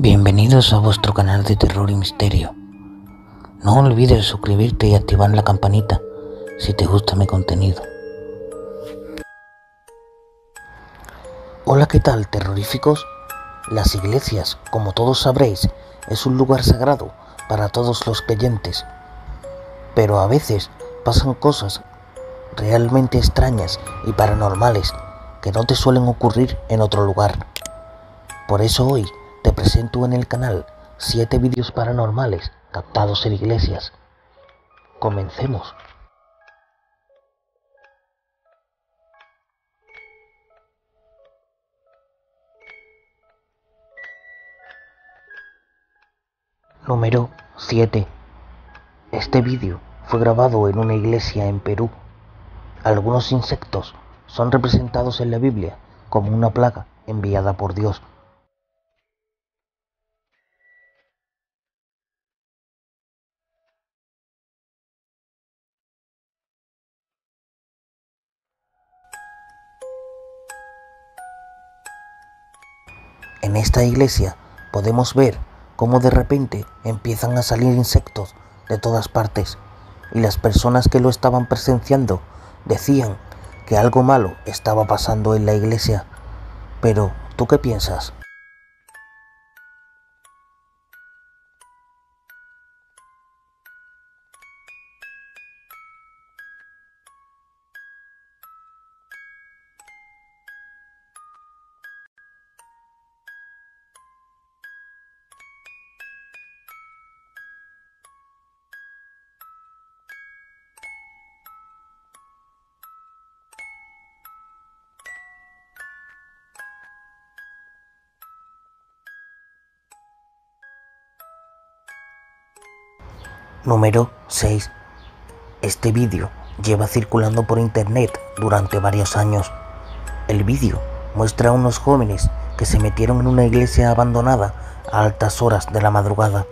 Bienvenidos a vuestro canal de terror y misterio. No olvides suscribirte y activar la campanita si te gusta mi contenido. Hola, ¿qué tal, terroríficos? Las iglesias, como todos sabréis, es un lugar sagrado para todos los creyentes. Pero a veces pasan cosas realmente extrañas y paranormales que no te suelen ocurrir en otro lugar. Por eso hoy presento en el canal 7 vídeos paranormales captados en iglesias. Comencemos. Número 7. Este vídeo fue grabado en una iglesia en Perú. Algunos insectos son representados en la Biblia como una plaga enviada por Dios. En esta iglesia podemos ver cómo de repente empiezan a salir insectos de todas partes y las personas que lo estaban presenciando decían que algo malo estaba pasando en la iglesia. Pero, ¿tú qué piensas? Número 6. Este vídeo lleva circulando por internet durante varios años. El vídeo muestra a unos jóvenes que se metieron en una iglesia abandonada a altas horas de la madrugada.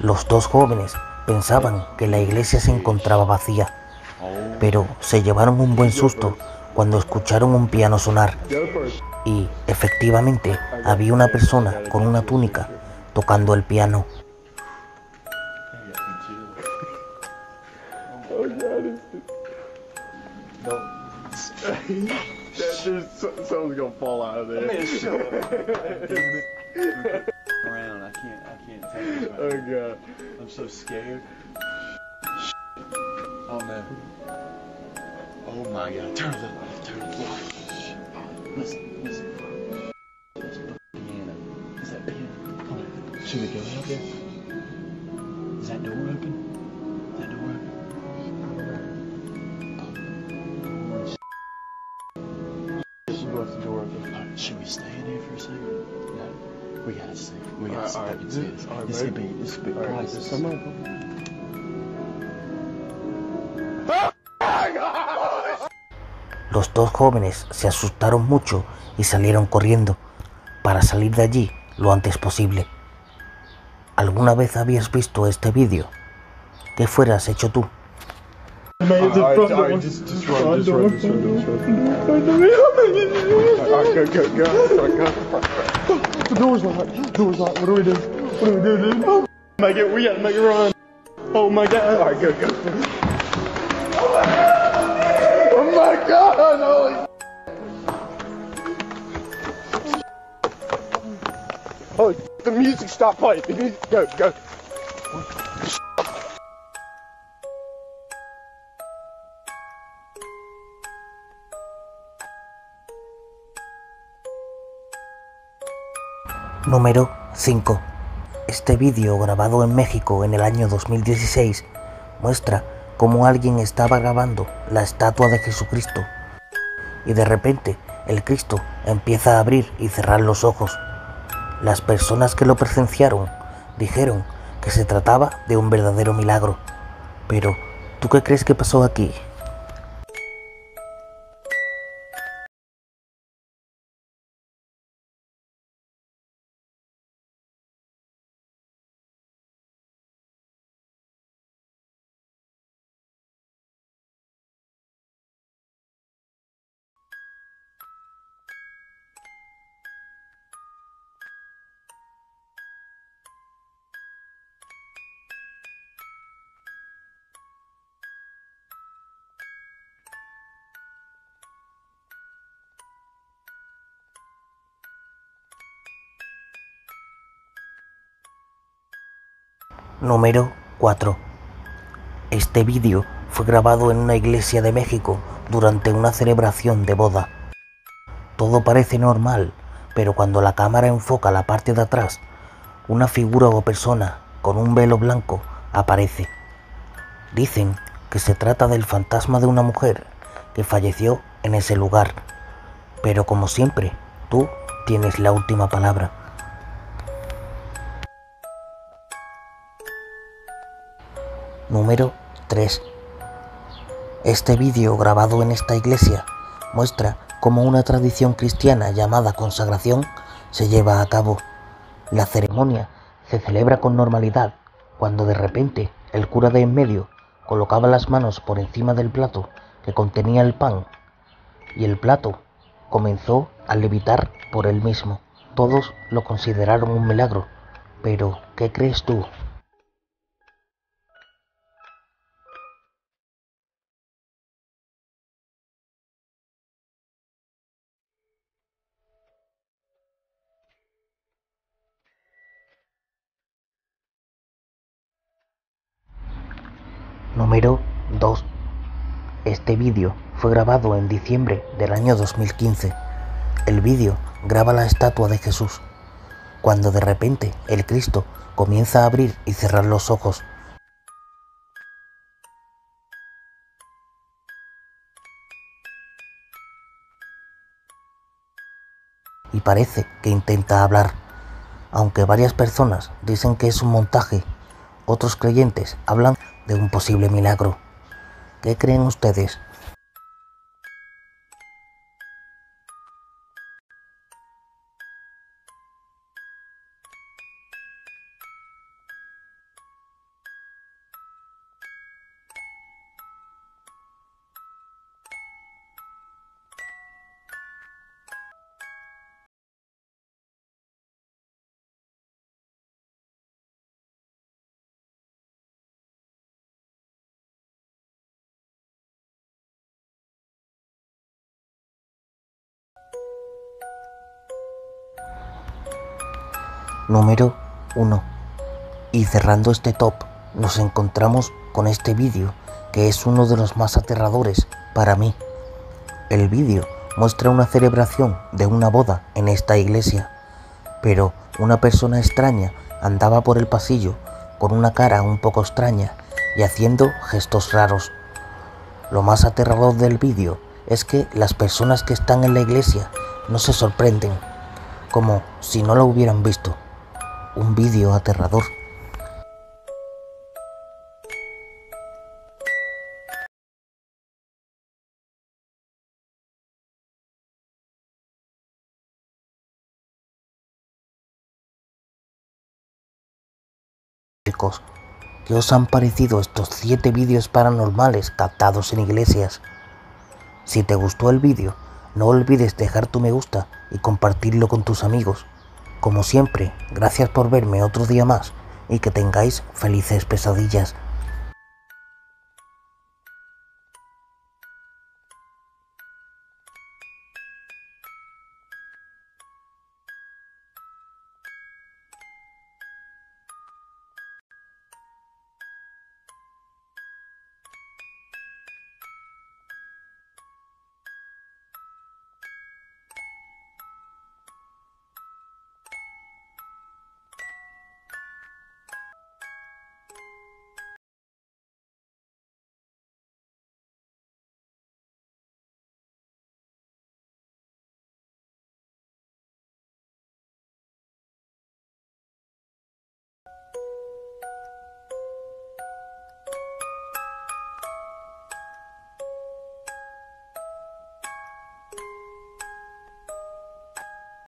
Los dos jóvenes pensaban que la iglesia se encontraba vacía, pero se llevaron un buen susto cuando escucharon un piano sonar. Y efectivamente había una persona con una túnica tocando el piano. Oh man! Oh my God. Turn the light Turn it off. Listen, listen. It's the piano. Is that piano? Come on. Should we go out there? Is that door open? Is that door open? Should we stay in here for a second? No. We gotta stay. We gotta all right, see. All right, this, all right, this, this could be. This could be. All right, priceless. Is somebody? Los dos jóvenes se asustaron mucho y salieron corriendo para salir de allí lo antes posible. ¿Alguna vez habías visto este vídeo? ¿Qué fueras hecho tú? My god, holy Oh, the music stopped playing. The music, go, go. Número 5. Este vídeo grabado en México en el año 2016 muestra cómo alguien estaba grabando la estatua de Jesucristo y de repente el Cristo empieza a abrir y cerrar los ojos. Las personas que lo presenciaron dijeron que se trataba de un verdadero milagro. Pero, ¿tú qué crees que pasó aquí? Número 4. Este vídeo fue grabado en una iglesia de México durante una celebración de boda. Todo parece normal, pero cuando la cámara enfoca la parte de atrás, una figura o persona con un velo blanco aparece. Dicen que se trata del fantasma de una mujer que falleció en ese lugar. Pero como siempre, tú tienes la última palabra. Número 3. Este vídeo grabado en esta iglesia muestra cómo una tradición cristiana llamada consagración se lleva a cabo. La ceremonia se celebra con normalidad cuando de repente el cura de en medio colocaba las manos por encima del plato que contenía el pan y el plato comenzó a levitar por él mismo. Todos lo consideraron un milagro, pero ¿qué crees tú? Número 2. Este vídeo fue grabado en diciembre del año 2015. El vídeo graba la estatua de Jesús, cuando de repente el Cristo comienza a abrir y cerrar los ojos. Y parece que intenta hablar. Aunque varias personas dicen que es un montaje, otros creyentes hablan de un posible milagro. ¿Qué creen ustedes? Número 1. Y cerrando este top, nos encontramos con este vídeo, que es uno de los más aterradores para mí. El vídeo muestra una celebración de una boda en esta iglesia, pero una persona extraña andaba por el pasillo con una cara un poco extraña y haciendo gestos raros. Lo más aterrador del vídeo es que las personas que están en la iglesia no se sorprenden, como si no lo hubieran visto un vídeo aterrador. Chicos, ¿qué os han parecido estos 7 vídeos paranormales captados en iglesias? Si te gustó el vídeo, no olvides dejar tu me gusta y compartirlo con tus amigos. Como siempre, gracias por verme otro día más y que tengáis felices pesadillas.